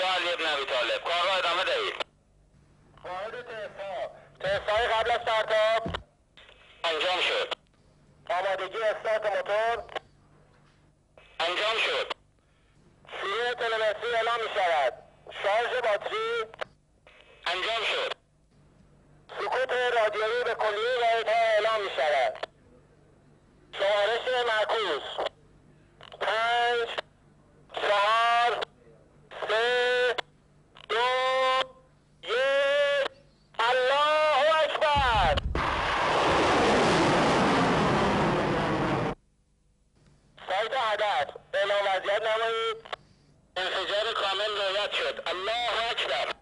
یا علی ابن ابی طالب. کار را ادامه دهید. واحد تفا تفای قبل از startup انجام شد. آمادگی استارت موتور. انجام شد. شروع تلمتری اعلام می شود. شارژ باتری. انجام شد. سکوت رادیویی به کلیه واحدها اعلام می شود. شمارش معکوس. هدف اعلام وضعیت نمایید. انفجار کامل رویت شد. الله اکبر.